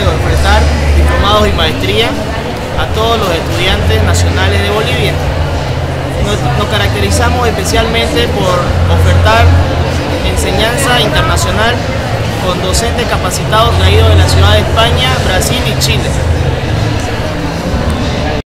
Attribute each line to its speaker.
Speaker 1: de ofertar diplomados y maestría a todos los estudiantes nacionales de Bolivia. Nos, nos caracterizamos especialmente por ofertar enseñanza internacional con docentes capacitados traídos de la ciudad de España, Brasil y Chile.